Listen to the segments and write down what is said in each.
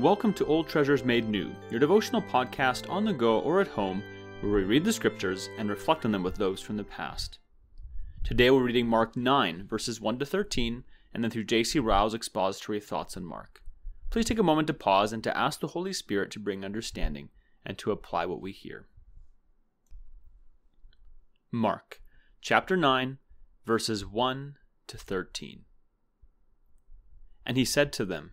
Welcome to Old Treasures Made New, your devotional podcast on the go or at home, where we read the scriptures and reflect on them with those from the past. Today we're reading Mark 9, verses 1 to 13, and then through J.C. Ryle's expository thoughts on Mark. Please take a moment to pause and to ask the Holy Spirit to bring understanding and to apply what we hear. Mark chapter 9, verses 1 to 13. And he said to them,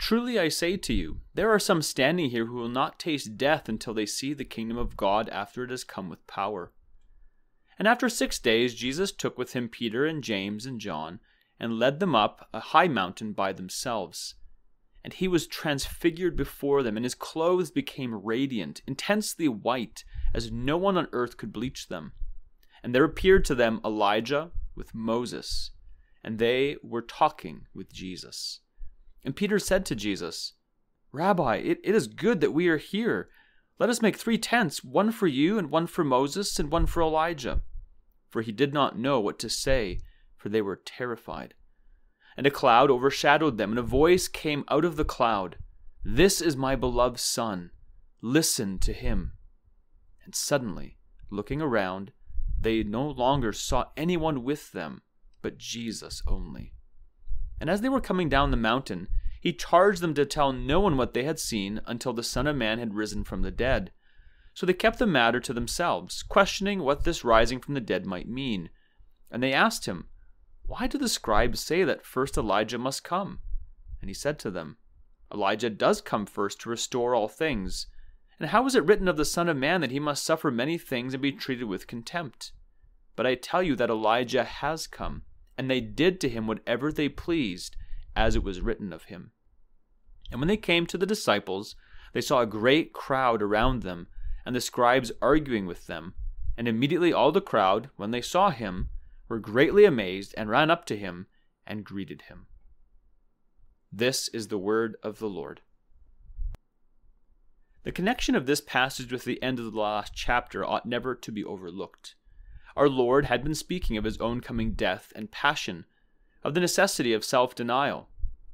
Truly I say to you, there are some standing here who will not taste death until they see the kingdom of God after it has come with power. And after six days, Jesus took with him Peter and James and John, and led them up a high mountain by themselves. And he was transfigured before them, and his clothes became radiant, intensely white, as no one on earth could bleach them. And there appeared to them Elijah with Moses, and they were talking with Jesus. And Peter said to Jesus, Rabbi, it, it is good that we are here. Let us make three tents, one for you, and one for Moses, and one for Elijah. For he did not know what to say, for they were terrified. And a cloud overshadowed them, and a voice came out of the cloud This is my beloved Son. Listen to him. And suddenly, looking around, they no longer saw anyone with them, but Jesus only. And as they were coming down the mountain, he charged them to tell no one what they had seen until the Son of Man had risen from the dead. So they kept the matter to themselves, questioning what this rising from the dead might mean. And they asked him, Why do the scribes say that first Elijah must come? And he said to them, Elijah does come first to restore all things. And how is it written of the Son of Man that he must suffer many things and be treated with contempt? But I tell you that Elijah has come and they did to him whatever they pleased, as it was written of him. And when they came to the disciples, they saw a great crowd around them, and the scribes arguing with them. And immediately all the crowd, when they saw him, were greatly amazed, and ran up to him and greeted him. This is the word of the Lord. The connection of this passage with the end of the last chapter ought never to be overlooked. Our Lord had been speaking of his own coming death and passion, of the necessity of self denial,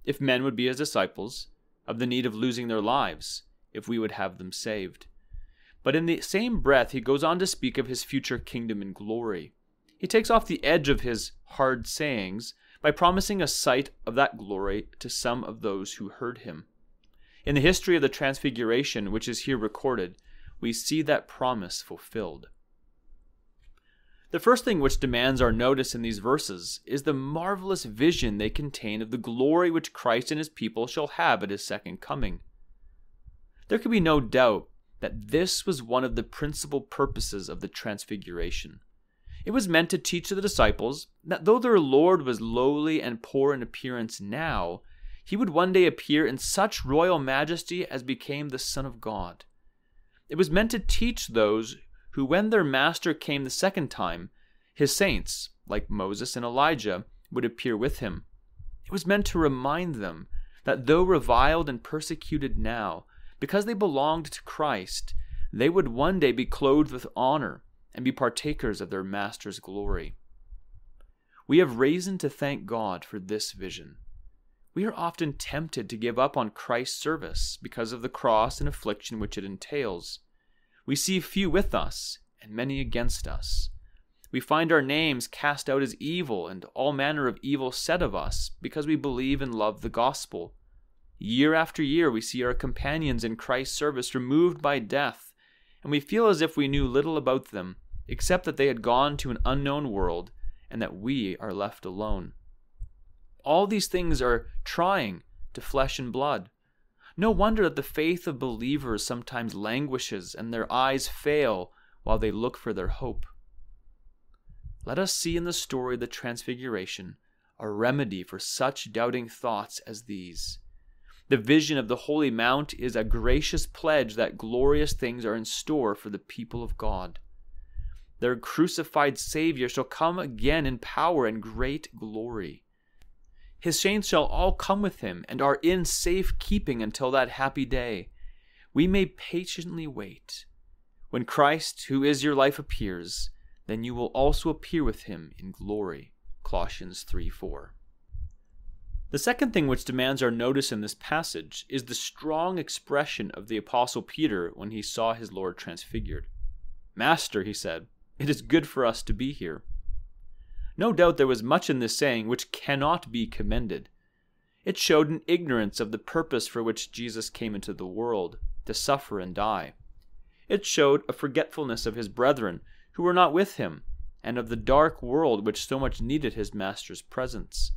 if men would be his disciples, of the need of losing their lives, if we would have them saved. But in the same breath, he goes on to speak of his future kingdom and glory. He takes off the edge of his hard sayings by promising a sight of that glory to some of those who heard him. In the history of the Transfiguration, which is here recorded, we see that promise fulfilled. The first thing which demands our notice in these verses is the marvelous vision they contain of the glory which Christ and his people shall have at his second coming. There can be no doubt that this was one of the principal purposes of the Transfiguration. It was meant to teach the disciples that though their Lord was lowly and poor in appearance now, he would one day appear in such royal majesty as became the Son of God. It was meant to teach those who, when their master came the second time, his saints, like Moses and Elijah, would appear with him. It was meant to remind them that though reviled and persecuted now, because they belonged to Christ, they would one day be clothed with honor and be partakers of their Master's glory. We have reason to thank God for this vision. We are often tempted to give up on Christ's service because of the cross and affliction which it entails. We see few with us, and many against us. We find our names cast out as evil, and all manner of evil said of us, because we believe and love the gospel. Year after year, we see our companions in Christ's service removed by death, and we feel as if we knew little about them, except that they had gone to an unknown world, and that we are left alone. All these things are trying to flesh and blood. No wonder that the faith of believers sometimes languishes and their eyes fail while they look for their hope. Let us see in the story of the Transfiguration a remedy for such doubting thoughts as these. The vision of the Holy Mount is a gracious pledge that glorious things are in store for the people of God. Their crucified Savior shall come again in power and great glory. His saints shall all come with him and are in safe keeping until that happy day. We may patiently wait. When Christ, who is your life, appears, then you will also appear with him in glory. Colossians 3 4. The second thing which demands our notice in this passage is the strong expression of the Apostle Peter when he saw his Lord transfigured. Master, he said, it is good for us to be here. No doubt there was much in this saying which cannot be commended. It showed an ignorance of the purpose for which Jesus came into the world, to suffer and die. It showed a forgetfulness of his brethren who were not with him, and of the dark world which so much needed his Master's presence.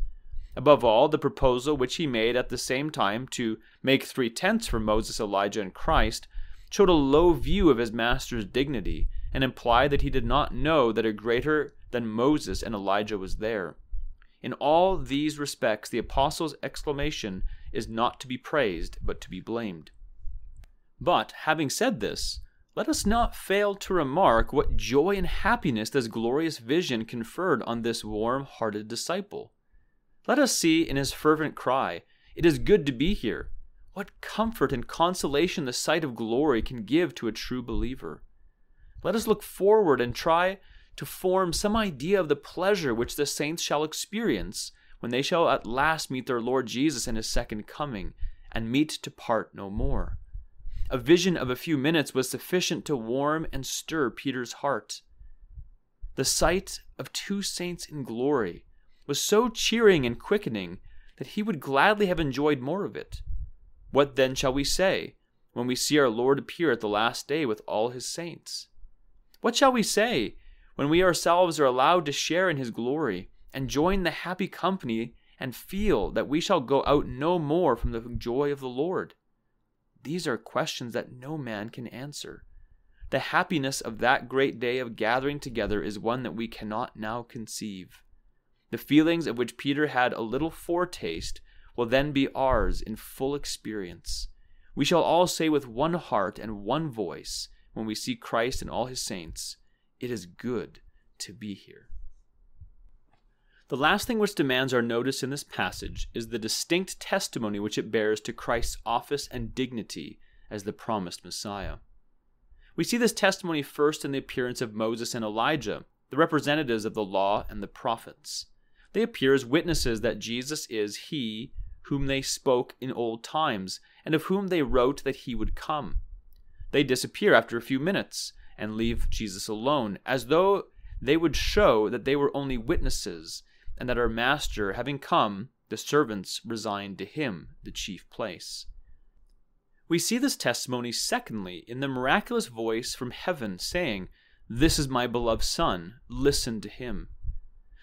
Above all, the proposal which he made at the same time to make three tents for Moses, Elijah, and Christ showed a low view of his Master's dignity and implied that he did not know that a greater than Moses and Elijah was there. In all these respects, the apostle's exclamation is not to be praised, but to be blamed. But, having said this, let us not fail to remark what joy and happiness this glorious vision conferred on this warm hearted disciple. Let us see in his fervent cry, It is good to be here. What comfort and consolation the sight of glory can give to a true believer. Let us look forward and try to form some idea of the pleasure which the saints shall experience when they shall at last meet their Lord Jesus in his second coming, and meet to part no more. A vision of a few minutes was sufficient to warm and stir Peter's heart. The sight of two saints in glory was so cheering and quickening that he would gladly have enjoyed more of it. What then shall we say when we see our Lord appear at the last day with all his saints? What shall we say when we ourselves are allowed to share in his glory and join the happy company and feel that we shall go out no more from the joy of the Lord? These are questions that no man can answer. The happiness of that great day of gathering together is one that we cannot now conceive. The feelings of which Peter had a little foretaste will then be ours in full experience. We shall all say with one heart and one voice, when we see Christ and all his saints, it is good to be here. The last thing which demands our notice in this passage is the distinct testimony which it bears to Christ's office and dignity as the promised Messiah. We see this testimony first in the appearance of Moses and Elijah, the representatives of the law and the prophets. They appear as witnesses that Jesus is He whom they spoke in old times, and of whom they wrote that He would come. They disappear after a few minutes, and leave Jesus alone, as though they would show that they were only witnesses, and that our Master having come, the servants resigned to him the chief place. We see this testimony, secondly, in the miraculous voice from heaven saying, This is my beloved Son, listen to him.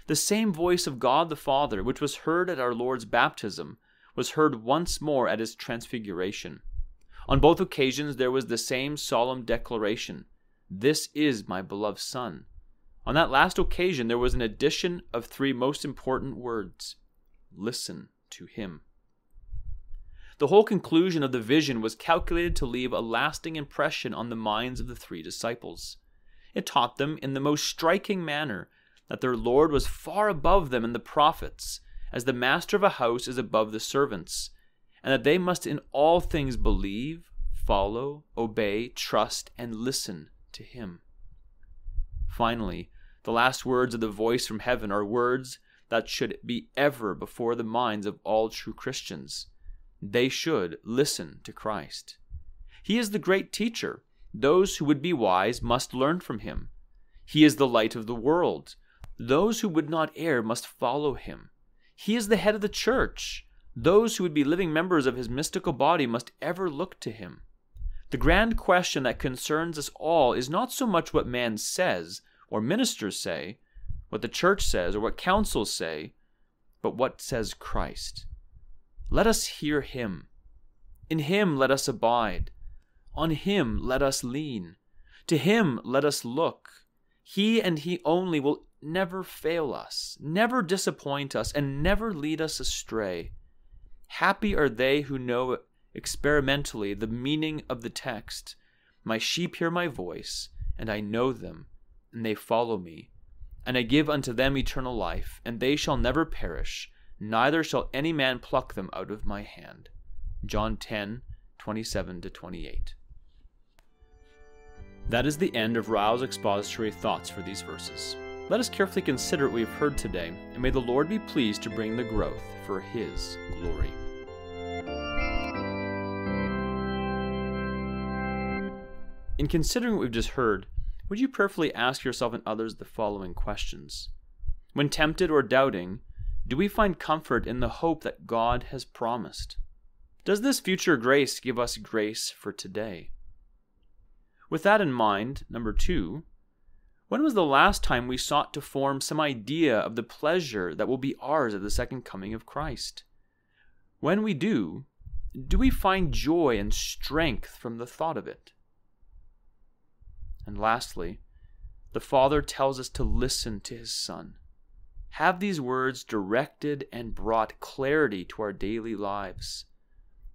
The same voice of God the Father, which was heard at our Lord's baptism, was heard once more at his transfiguration. On both occasions there was the same solemn declaration this is my beloved Son. On that last occasion, there was an addition of three most important words listen to him. The whole conclusion of the vision was calculated to leave a lasting impression on the minds of the three disciples. It taught them in the most striking manner that their Lord was far above them and the prophets, as the master of a house is above the servants, and that they must in all things believe, follow, obey, trust, and listen to him. Finally, the last words of the voice from heaven are words that should be ever before the minds of all true Christians. They should listen to Christ. He is the great teacher. Those who would be wise must learn from him. He is the light of the world. Those who would not err must follow him. He is the head of the church. Those who would be living members of his mystical body must ever look to him. The grand question that concerns us all is not so much what man says or ministers say, what the church says or what councils say, but what says Christ. Let us hear him. In him let us abide. On him let us lean. To him let us look. He and he only will never fail us, never disappoint us, and never lead us astray. Happy are they who know experimentally the meaning of the text. My sheep hear my voice, and I know them, and they follow me. And I give unto them eternal life, and they shall never perish, neither shall any man pluck them out of my hand. John 10, 27 to 28. That is the end of Ryle's expository thoughts for these verses. Let us carefully consider what we have heard today, and may the Lord be pleased to bring the growth for His glory. In considering what we've just heard, would you prayerfully ask yourself and others the following questions? When tempted or doubting, do we find comfort in the hope that God has promised? Does this future grace give us grace for today? With that in mind, number two, when was the last time we sought to form some idea of the pleasure that will be ours at the second coming of Christ? When we do, do we find joy and strength from the thought of it? And lastly, the Father tells us to listen to His Son. Have these words directed and brought clarity to our daily lives.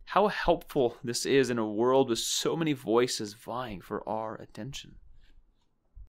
How helpful this is in a world with so many voices vying for our attention.